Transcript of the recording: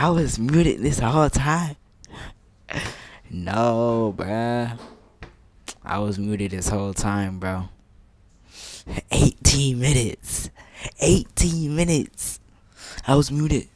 I was muted this whole time. no, bruh. I was muted this whole time, bro. 18 minutes. 18 minutes. I was muted.